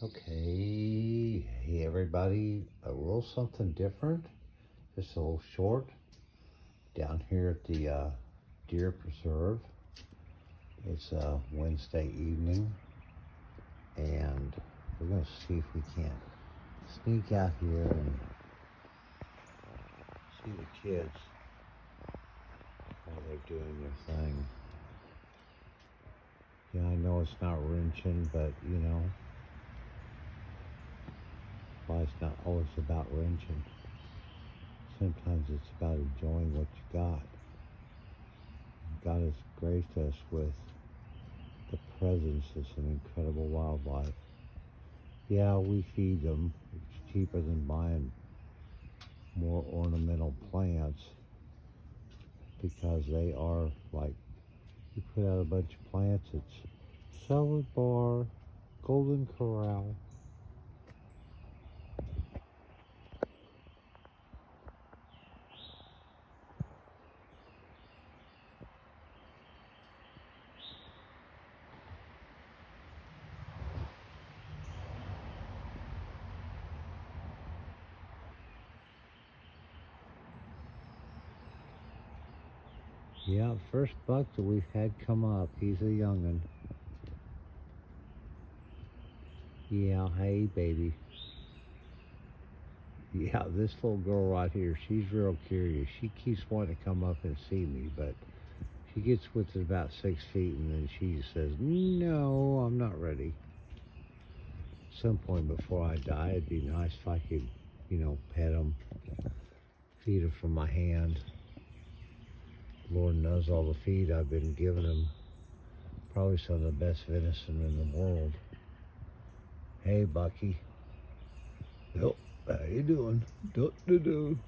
Okay, hey everybody, a little something different, just a little short, down here at the uh, Deer Preserve. It's a uh, Wednesday evening, and we're going to see if we can sneak out here and see the kids while they're doing their thing. Yeah, I know it's not wrenching, but you know, life's not always about wrenching. Sometimes it's about enjoying what you got. God has graced us with the presence of some incredible wildlife. Yeah, we feed them. It's cheaper than buying more ornamental plants because they are like you put out a bunch of plants, it's salad bar, golden corral, Yeah, first buck that we've had come up. He's a young'un. Yeah, hey, baby. Yeah, this little girl right here, she's real curious. She keeps wanting to come up and see me, but she gets within about six feet and then she says, no, I'm not ready. Some point before I die, it'd be nice if I could, you know, pet them, feed them from my hand. Lord knows all the feed I've been giving them. Probably some of the best venison in the world. Hey, Bucky. Yep, how you doing? Do do do.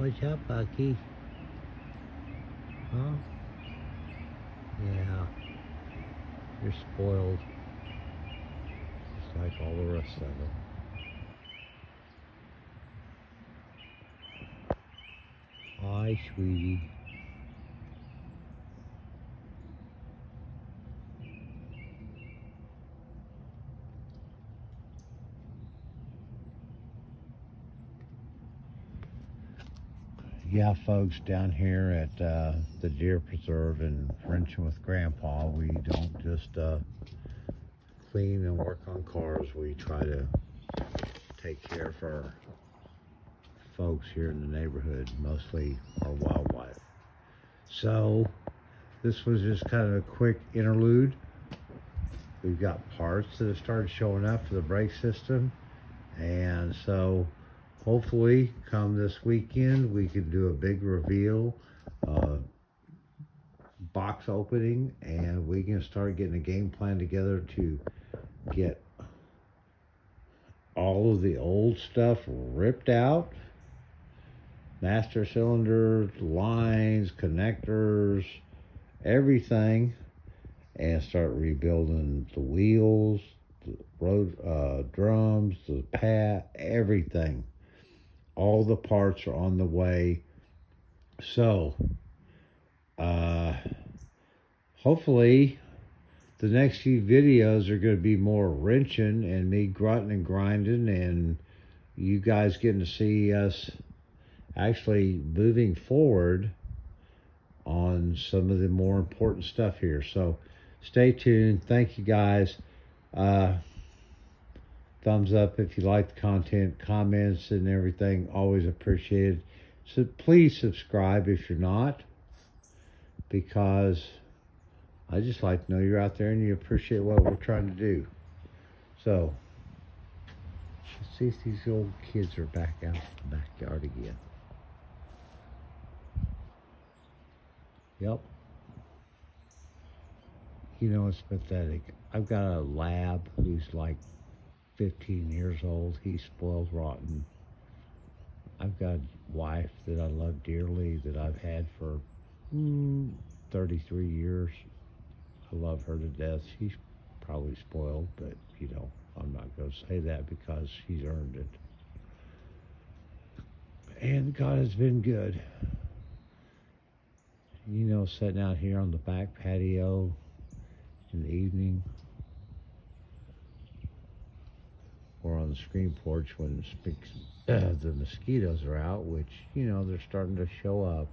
What's up, Bucky? Huh? Yeah. You're spoiled. Just like all the rest of them. Hi, sweetie. Yeah, folks, down here at uh, the Deer Preserve in Wrenchin' with Grandpa, we don't just uh, clean and work on cars. We try to take care of our folks here in the neighborhood, mostly our wildlife. So this was just kind of a quick interlude. We've got parts that have started showing up for the brake system. And so hopefully come this weekend we can do a big reveal uh, box opening and we can start getting a game plan together to get all of the old stuff ripped out. Master cylinders lines connectors everything and start rebuilding the wheels the road uh, drums the pad everything all the parts are on the way So, uh, hopefully, the next few videos are going to be more wrenching and me grunting and grinding, and you guys getting to see us actually moving forward on some of the more important stuff here. So, stay tuned. Thank you guys. Uh, thumbs up if you like the content, comments, and everything. Always appreciated. So please subscribe if you're not, because I just like to know you're out there and you appreciate what we're trying to do. So, let's see if these old kids are back out in the backyard again. Yep. You know, it's pathetic. I've got a lab who's like 15 years old. He's spoiled rotten. I've got a wife that I love dearly that I've had for mm, 33 years. I love her to death. She's probably spoiled, but you know, I'm not going to say that because she's earned it. And God has been good. You know, sitting out here on the back patio in the evening or on the screen porch when the, uh, the mosquitoes are out, which, you know, they're starting to show up.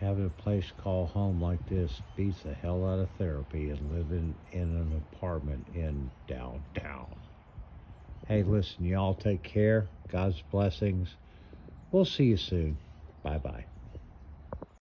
Having a place called home like this beats the hell out of therapy and living in an apartment in downtown. Hey, listen, y'all take care. God's blessings. We'll see you soon. Bye bye.